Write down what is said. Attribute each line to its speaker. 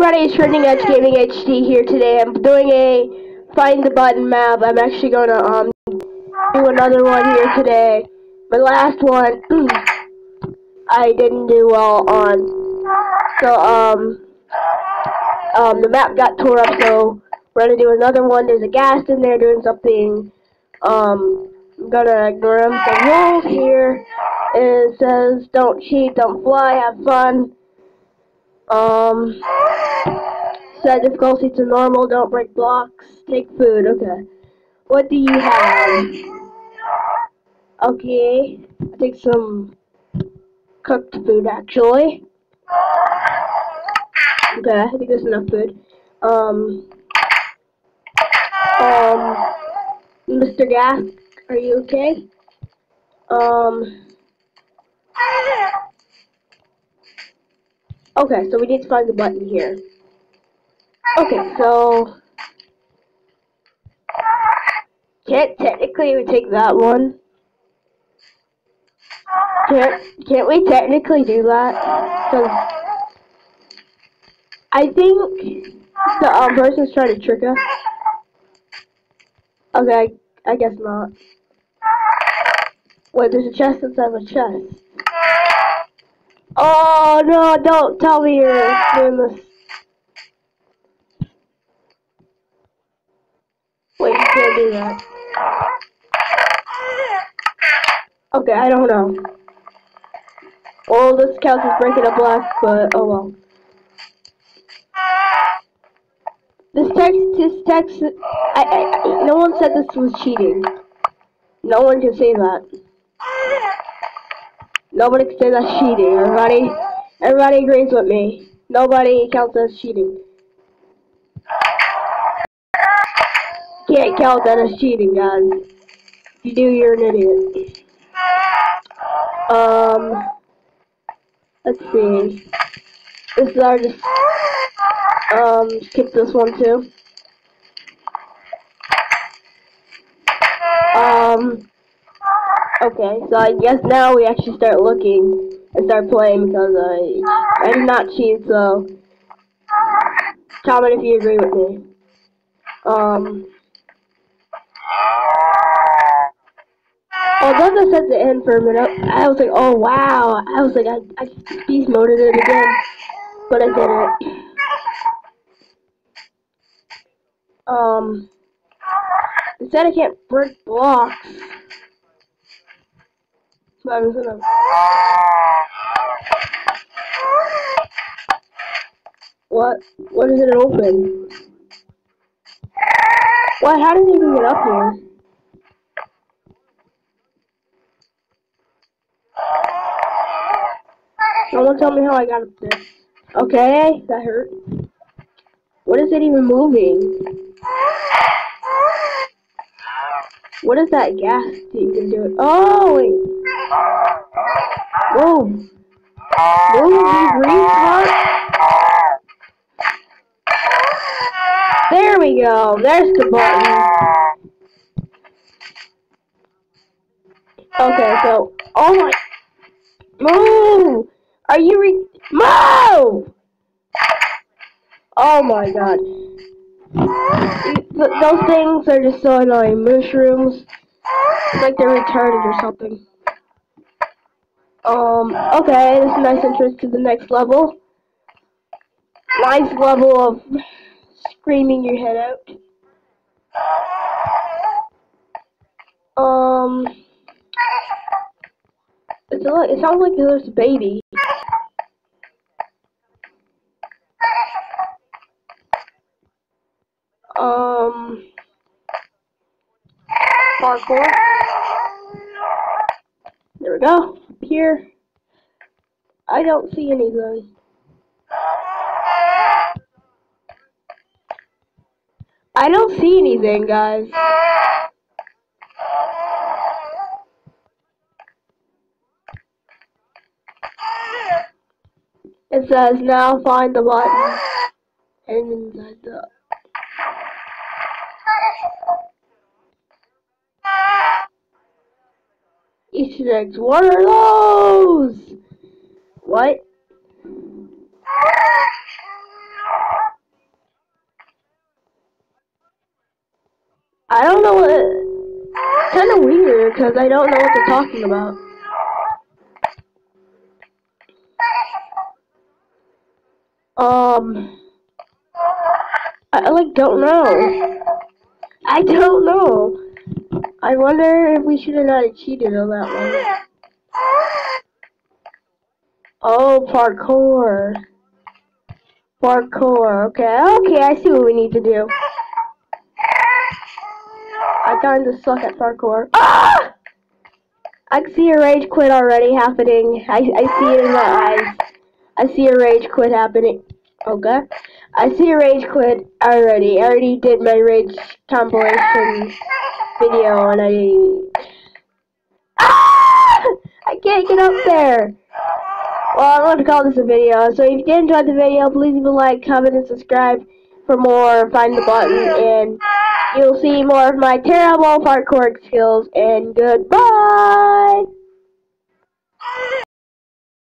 Speaker 1: everybody, it's Trending Edge Gaming HD here today. I'm doing a find the button map. I'm actually gonna um do another one here today. My last one I didn't do well on. So um um the map got tore up so we're gonna do another one. There's a ghast in there doing something. Um I'm gonna ignore him. The rules here it says don't cheat, don't fly, have fun. Um, set difficulty to normal, don't break blocks, take food, okay. What do you have? Okay, I take some cooked food actually. Okay, I think there's enough food. Um, um, Mr. Ghast, are you okay? Um, Okay, so we need to find the button here. Okay, so... Can't technically we take that one? Can't, can't we technically do that? Because I think the um, person's trying to trick us. Okay, I, I guess not. Wait, there's a chest inside of a chest. No, don't tell me you're doing this. Wait, you can't do that. Okay, I don't know. Well, this counts is breaking a block, but oh well. This text, this text, I, I, no one said this was cheating. No one can say that. Nobody can say that's cheating. Everybody, everybody agrees with me. Nobody counts as cheating. Can't count that as cheating, guys. If you do, you're an idiot. Um, let's see. This is our just, um, skip this one too. Um, Okay, so I guess now we actually start looking and start playing because I I did not cheat, so comment if you agree with me. Um Although this at the end for a minute, I was like, oh wow, I was like, I, I beast moded it again, but I didn't. Um, instead I can't break blocks. What? What is it open? What? How did he even get up here? Someone tell me how I got up there. Okay, that hurt. What is it even moving? What is that gas that you can do it? Oh, wait. Move. Move, you green There we go. There's the button. Okay, so, oh my, move! Are you re- move! Oh my god those things are just so annoying. Mushrooms. It's like they're retarded or something. Um, okay, this is a nice entrance to the next level. Nice level of screaming your head out. Um, it's a, it sounds like there's a baby. Um, parkour. There we go. Here. I don't see anything. I don't see anything, guys. It says now find the button. And inside the Easter eggs. What are those? What? I don't know what. It's kind of weird because I don't know what they're talking about. Um. I, like don't know. I don't know. I wonder if we should have not cheated on that one. Oh, parkour. Parkour. Okay, okay, I see what we need to do. I kinda suck at parkour. Ah! I see a rage quit already happening. I, I see it in my eyes. I see a rage quit happening. Okay. I see a rage quit already. I already did my rage compilation video and I... Ah! I can't get up there! Well, I'm going to call this a video. So if you did enjoy the video, please leave a like, comment, and subscribe for more. Find the button, and you'll see more of my terrible parkour skills. And goodbye!